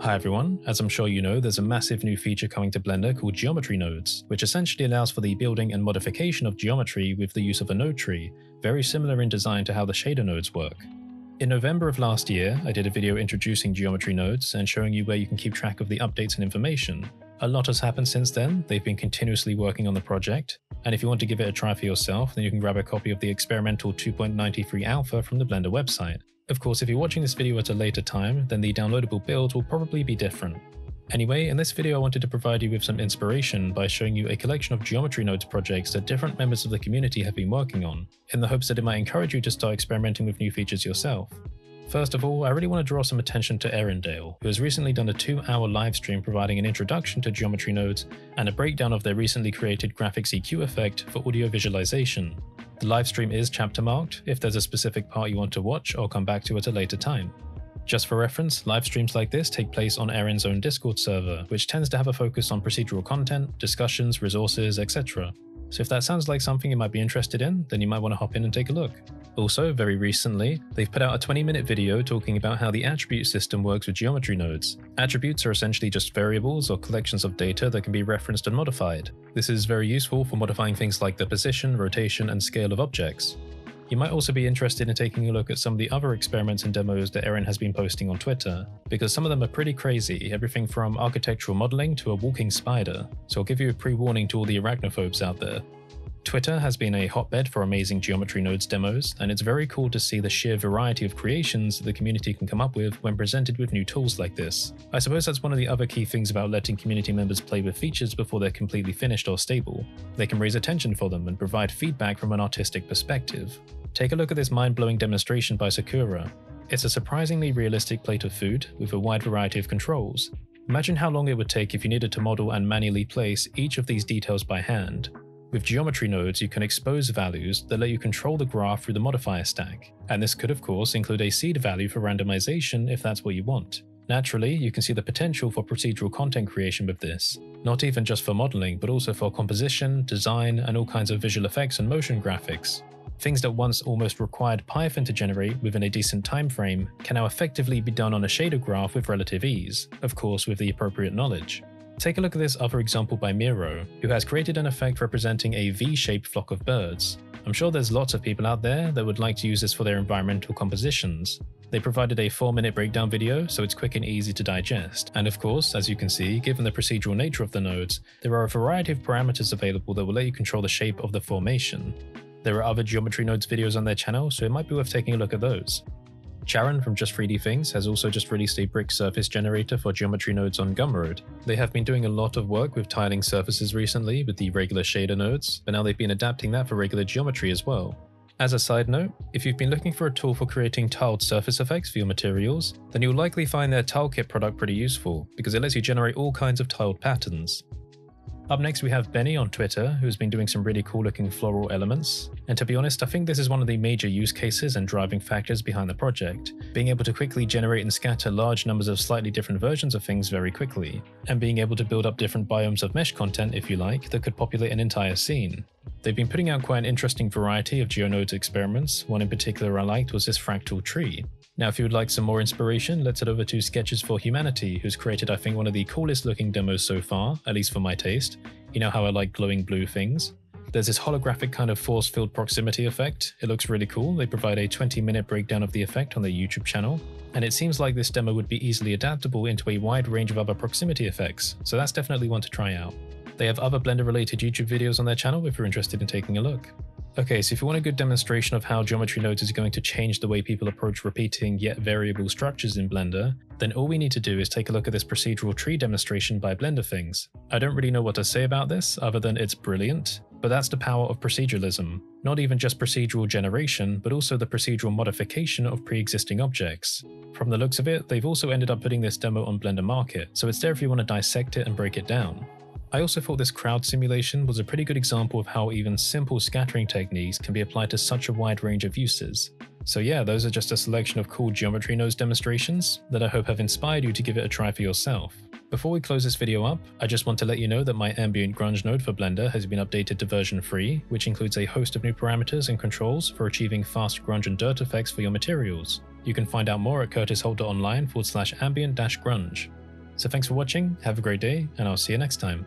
Hi everyone, as I'm sure you know, there's a massive new feature coming to Blender called Geometry Nodes, which essentially allows for the building and modification of geometry with the use of a node tree, very similar in design to how the shader nodes work. In November of last year, I did a video introducing geometry nodes and showing you where you can keep track of the updates and information. A lot has happened since then, they've been continuously working on the project, and if you want to give it a try for yourself, then you can grab a copy of the experimental 2.93 alpha from the Blender website. Of course, if you're watching this video at a later time, then the downloadable build will probably be different. Anyway, in this video I wanted to provide you with some inspiration by showing you a collection of Geometry Nodes projects that different members of the community have been working on, in the hopes that it might encourage you to start experimenting with new features yourself. First of all, I really want to draw some attention to Erindale, who has recently done a two-hour livestream providing an introduction to Geometry Nodes and a breakdown of their recently created graphics EQ effect for audio visualization. The livestream is chapter marked, if there's a specific part you want to watch or come back to at a later time. Just for reference, live streams like this take place on Erin's own Discord server, which tends to have a focus on procedural content, discussions, resources, etc. So if that sounds like something you might be interested in, then you might want to hop in and take a look. Also, very recently, they've put out a 20 minute video talking about how the attribute system works with geometry nodes. Attributes are essentially just variables or collections of data that can be referenced and modified. This is very useful for modifying things like the position, rotation, and scale of objects. You might also be interested in taking a look at some of the other experiments and demos that Erin has been posting on Twitter, because some of them are pretty crazy, everything from architectural modeling to a walking spider, so I'll give you a pre-warning to all the arachnophobes out there. Twitter has been a hotbed for amazing Geometry Nodes demos, and it's very cool to see the sheer variety of creations the community can come up with when presented with new tools like this. I suppose that's one of the other key things about letting community members play with features before they're completely finished or stable. They can raise attention for them and provide feedback from an artistic perspective. Take a look at this mind-blowing demonstration by Sakura. It's a surprisingly realistic plate of food with a wide variety of controls. Imagine how long it would take if you needed to model and manually place each of these details by hand. With geometry nodes, you can expose values that let you control the graph through the modifier stack, and this could of course include a seed value for randomization if that's what you want. Naturally, you can see the potential for procedural content creation with this, not even just for modeling, but also for composition, design, and all kinds of visual effects and motion graphics. Things that once almost required Python to generate within a decent time frame can now effectively be done on a shader graph with relative ease, of course with the appropriate knowledge. Take a look at this other example by Miro, who has created an effect representing a V-shaped flock of birds. I'm sure there's lots of people out there that would like to use this for their environmental compositions. They provided a 4 minute breakdown video so it's quick and easy to digest, and of course, as you can see, given the procedural nature of the nodes, there are a variety of parameters available that will let you control the shape of the formation. There are other Geometry Nodes videos on their channel, so it might be worth taking a look at those. Sharon from Just 3D Things has also just released a brick surface generator for geometry nodes on Gumroad. They have been doing a lot of work with tiling surfaces recently with the regular shader nodes, but now they've been adapting that for regular geometry as well. As a side note, if you've been looking for a tool for creating tiled surface effects for your materials, then you'll likely find their TileKit product pretty useful, because it lets you generate all kinds of tiled patterns. Up next we have Benny on Twitter, who's been doing some really cool looking floral elements. And to be honest, I think this is one of the major use cases and driving factors behind the project, being able to quickly generate and scatter large numbers of slightly different versions of things very quickly, and being able to build up different biomes of mesh content, if you like, that could populate an entire scene. They've been putting out quite an interesting variety of GeoNodes experiments, one in particular I liked was this fractal tree. Now if you would like some more inspiration, let's head over to Sketches for Humanity, who's created I think one of the coolest looking demos so far, at least for my taste. You know how I like glowing blue things? There's this holographic kind of force field proximity effect. It looks really cool. They provide a 20 minute breakdown of the effect on their YouTube channel. And it seems like this demo would be easily adaptable into a wide range of other proximity effects, so that's definitely one to try out. They have other Blender related YouTube videos on their channel if you're interested in taking a look. Okay, so if you want a good demonstration of how Geometry Nodes is going to change the way people approach repeating yet variable structures in Blender, then all we need to do is take a look at this procedural tree demonstration by Blender Things. I don't really know what to say about this, other than it's brilliant, but that's the power of proceduralism. Not even just procedural generation, but also the procedural modification of pre-existing objects. From the looks of it, they've also ended up putting this demo on Blender Market, so it's there if you want to dissect it and break it down. I also thought this crowd simulation was a pretty good example of how even simple scattering techniques can be applied to such a wide range of uses. So yeah, those are just a selection of cool geometry nodes demonstrations that I hope have inspired you to give it a try for yourself. Before we close this video up, I just want to let you know that my ambient grunge node for Blender has been updated to version 3, which includes a host of new parameters and controls for achieving fast grunge and dirt effects for your materials. You can find out more at curtisholter online forward slash ambient grunge. So thanks for watching, have a great day, and I'll see you next time.